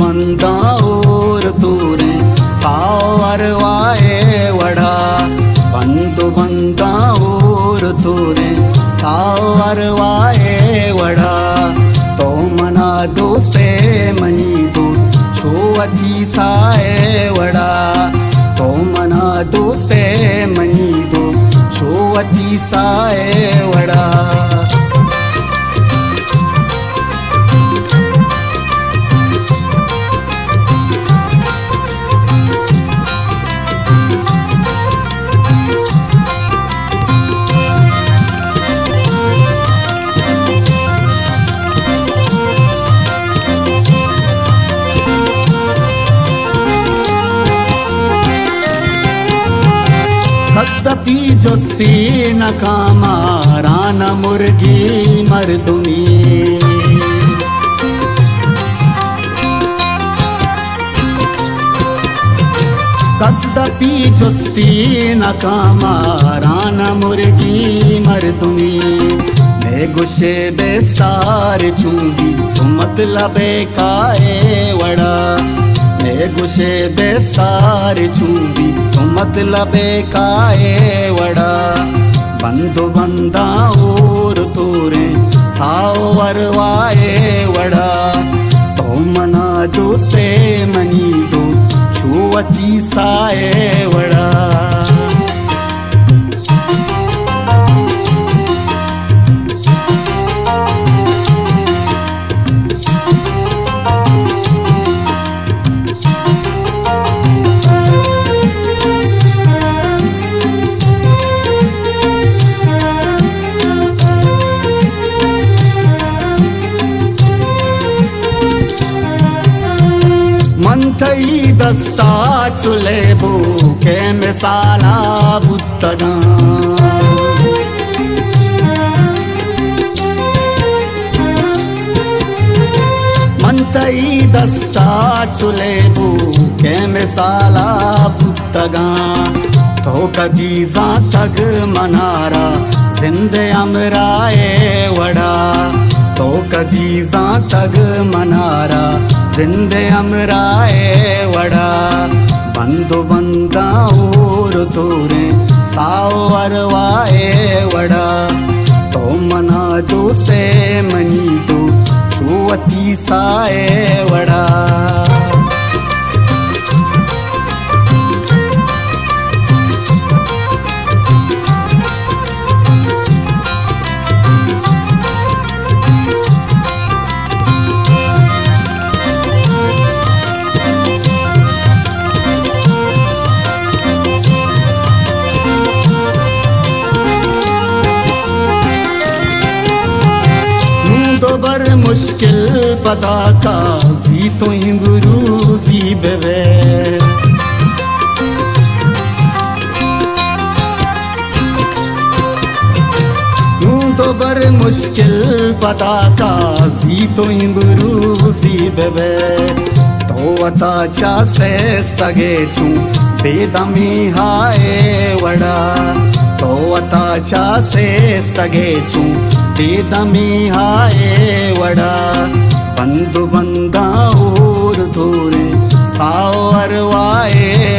बन्दा ते सारवाये वडा। पन्दो बन्दा ऊरु ते सारवाये तो मना दोस्ते मनी दो छोवती सा तो मना दोस्ते मनी दो छोवती साए वडा। हस्तपी जोस्ती नकामा राना मुर्गी मर्दुनी। कसदपी जोस्ती नकामा राना मुर्गी मर्दुनी। गुस्से बेस्तार चूँगी तो मतलब काए वड़ा। गुस्से बेस्तार चूंदी। तो मतलब काए वड़ा। बंदो बंदा और तोरे सावरवाए वड़ा। तो मना दोस्ते मनी दो, छुवती साए वड़ा। थई दस्ता चुले बूके मिसाला बुत्तगा मंतई दस्ता चुले बूके मिसाला बुत्तगा तो कदी जा तग मनारा, जिंदे अमराए वड़ा। तो कदी जा तग मनारा जिंदे अमराए वड़ा। बंदा और तोरे सावरवाए वड़ा। तो मना दोस्ते मनी तो छुअती साए वड़ा मुश्किल बताता जी तो ही गुरु जी बेवे तो बर मुश्किल बताता जी तो ही गुरु जी बेवे। तो अता चा से सगे चू, बेदमी हाय वड़ा। तो अता चा से सगे चू मिहा वडा। बन्धु बन्दा ऊर धूरे सारवाये